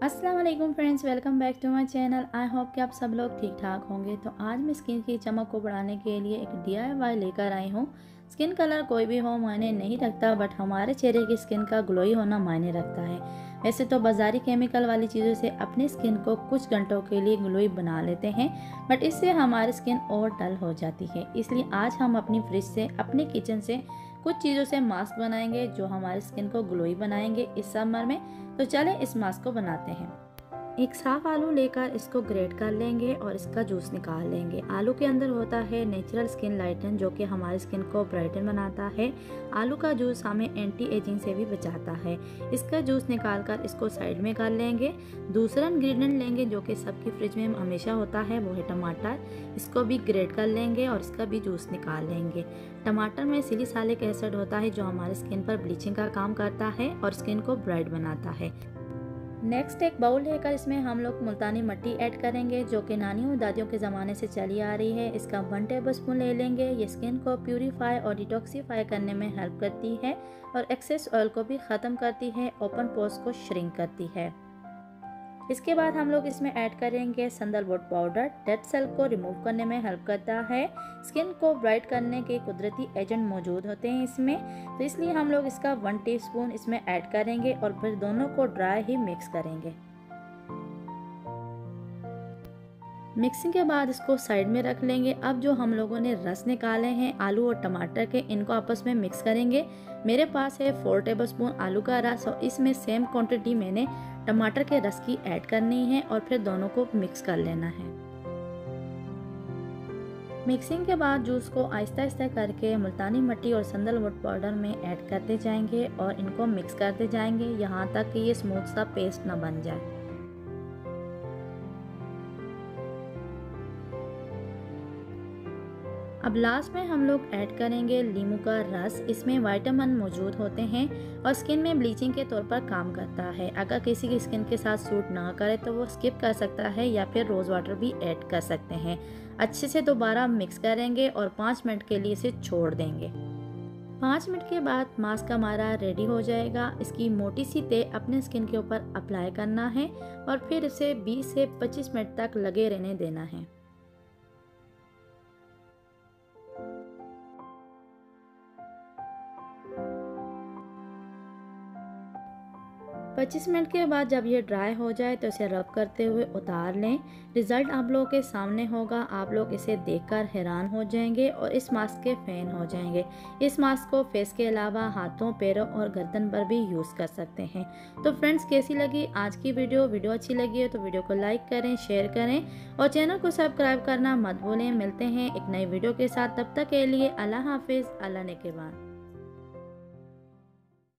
वालेकुम friends, welcome back to my channel. I hope कि आप सब लोग ठीक ठाक होंगे। तो आज मैं स्किन की चमक को बढ़ाने के लिए एक DIY लेकर आई हूँ। स्किन कलर कोई भी हो मायने नहीं रखता, बट हमारे चेहरे की स्किन का ग्लोई होना मायने रखता है। वैसे तो बाज़ारी केमिकल वाली चीज़ों से अपने स्किन को कुछ घंटों के लिए ग्लोई बना लेते हैं, बट इससे हमारी स्किन और डल हो जाती है। इसलिए आज हम अपनी फ्रिज से, अपने किचन से कुछ चीज़ों से मास्क बनाएँगे, जो हमारे स्किन को ग्लोई बनाएँगे इस समर में। तो चलें इस मास्क को बनाते हैं। एक साफ़ आलू लेकर इसको ग्रेट कर लेंगे और इसका जूस निकाल लेंगे। आलू के अंदर होता है नेचुरल स्किन लाइटन जो कि हमारी स्किन को ब्राइटन बनाता है। आलू का जूस हमें एंटी एजिंग से भी बचाता है। इसका जूस निकाल कर इसको साइड में कर लेंगे। दूसरा इंग्रेडिएंट लेंगे, जो कि सबकी फ्रिज में हमेशा होता है, वो है टमाटर। इसको भी ग्रेट कर लेंगे और इसका भी जूस निकाल लेंगे। टमाटर में सिलिसालिक एसिड होता है, जो हमारे स्किन पर ब्लीचिंग का काम करता है और स्किन को ब्राइट बनाता है। नेक्स्ट एक बाउल लेकर इसमें हम लोग मुल्तानी मट्टी ऐड करेंगे, जो कि नानियों दादियों के ज़माने से चली आ रही है। इसका वन टेबल स्पून ले लेंगे। ये स्किन को प्यूरीफाई और डिटॉक्सीफाई करने में हेल्प करती है और एक्सेस ऑयल को भी ख़त्म करती है ओपन पोस्ट को श्रिंक करती है। इसके बाद हम लोग इसमें ऐड करेंगे संदलवुड पाउडर। डेड सेल को रिमूव करने में हेल्प करता है। स्किन को ब्राइट करने के कुदरती एजेंट मौजूद होते हैं इसमें। तो इसलिए हम लोग इसका वन टीस्पून इसमें ऐड करेंगे और फिर दोनों को ड्राई ही मिक्स करेंगे। मिक्सिंग के बाद इसको साइड में रख लेंगे। अब जो हम लोगों ने रस निकाले हैं, आलू और टमाटर के, इनको आपस में मिक्स करेंगे। मेरे पास है फोर टेबल स्पून आलू का रस और इसमें सेम क्वांटिटी मैंने टमाटर के रस की ऐड करनी है और फिर दोनों को मिक्स कर लेना है। मिक्सिंग के बाद जूस को आहिस्ता आहिस्ता करके मुल्तानी मट्टी और संदलवुड पाउडर में ऐड करते जाएँगे और इनको मिक्स करते जाएँगे। यहाँ तक कि ये स्मूथ सा पेस्ट ना बन जाए। अब लास्ट में हम लोग ऐड करेंगे लीमू का रस। इसमें वाइटामिन मौजूद होते हैं और स्किन में ब्लीचिंग के तौर पर काम करता है। अगर किसी की स्किन के साथ सूट ना करे तो वो स्किप कर सकता है या फिर रोज़ वाटर भी ऐड कर सकते हैं। अच्छे से दोबारा मिक्स करेंगे और पाँच मिनट के लिए इसे छोड़ देंगे। पाँच मिनट के बाद मास्क हमारा रेडी हो जाएगा। इसकी मोटी सी ते अपने स्किन के ऊपर अप्लाई करना है और फिर इसे 20 से 25 मिनट तक लगे रहने देना है। 25 मिनट के बाद जब ये ड्राई हो जाए तो इसे रब करते हुए उतार लें रिज़ल्ट आप लोगों के सामने होगा। आप लोग इसे देखकर हैरान हो जाएँगे और इस मास्क के फ़ैन हो जाएँगे। इस मास्क को फेस के अलावा हाथों, पैरों और गर्दन पर भी यूज़ कर सकते हैं। तो फ्रेंड्स कैसी लगी आज की वीडियो वीडियो अच्छी लगी है तो वीडियो को लाइक करें शेयर करें और चैनल को सब्सक्राइब करना मत भूलें। मिलते हैं एक नई वीडियो के साथ। तब तक के लिए अल्लाह हाफिज़, अल्लाह ने के बाद